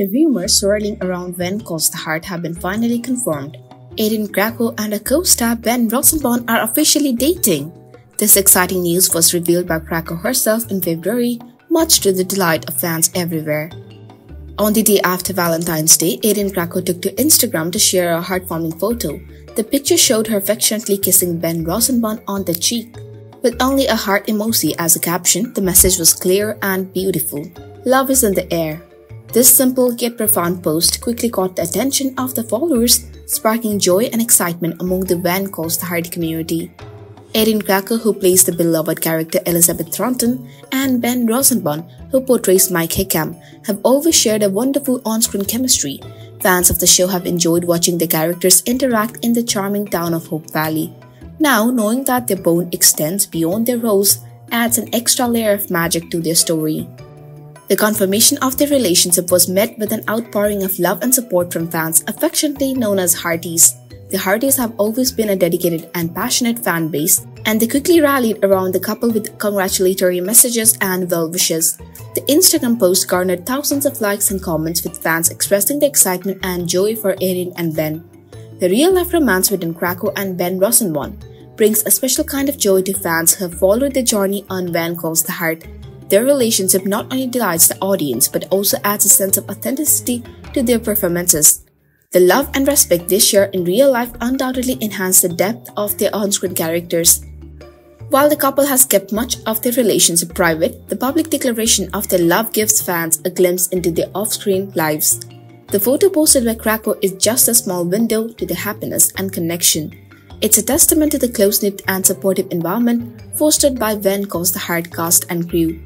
The rumors swirling around the Heart have been finally confirmed. Erin Krakow and a co-star Ben Rosenbaum are officially dating. This exciting news was revealed by Krakow herself in February, much to the delight of fans everywhere. On the day after Valentine's Day, Erin Krakow took to Instagram to share a heartwarming photo. The picture showed her affectionately kissing Ben Rosenbaum on the cheek. With only a heart emoji as a caption, the message was clear and beautiful. Love is in the air. This simple yet profound post quickly caught the attention of the followers, sparking joy and excitement among the Van Heart community. Erin Krakow, who plays the beloved character Elizabeth Thornton, and Ben Rosenbaum, who portrays Mike Hickam, have always shared a wonderful on-screen chemistry. Fans of the show have enjoyed watching the characters interact in the charming town of Hope Valley. Now, knowing that their bond extends beyond their roles adds an extra layer of magic to their story. The confirmation of their relationship was met with an outpouring of love and support from fans affectionately known as Hearties. The Hearties have always been a dedicated and passionate fan base, and they quickly rallied around the couple with congratulatory messages and well wishes. The Instagram post garnered thousands of likes and comments with fans expressing their excitement and joy for Erin and Ben. The real life romance between Krakow and Ben Rosenbaum brings a special kind of joy to fans who have followed the journey on When Calls the Heart their relationship not only delights the audience but also adds a sense of authenticity to their performances. The love and respect they share in real life undoubtedly enhance the depth of their on-screen characters. While the couple has kept much of their relationship private, the public declaration of their love gives fans a glimpse into their off-screen lives. The photo posted by Krakow is just a small window to their happiness and connection. It's a testament to the close-knit and supportive environment fostered by When Calls the Heart cast and crew.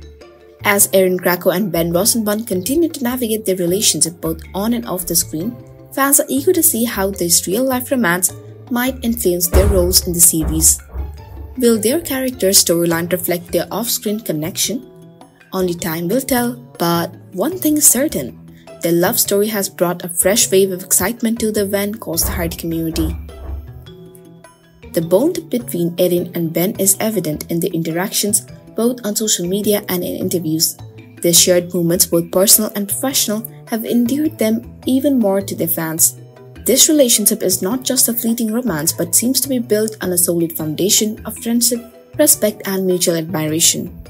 As Erin Krakow and Ben Rosenbaum continue to navigate their relationship both on and off the screen, fans are eager to see how this real-life romance might influence their roles in the series. Will their character's storyline reflect their off-screen connection? Only time will tell, but one thing is certain. Their love story has brought a fresh wave of excitement to the When Calls the community. The bond between Erin and Ben is evident in their interactions both on social media and in interviews. Their shared moments, both personal and professional, have endeared them even more to their fans. This relationship is not just a fleeting romance but seems to be built on a solid foundation of friendship, respect, and mutual admiration.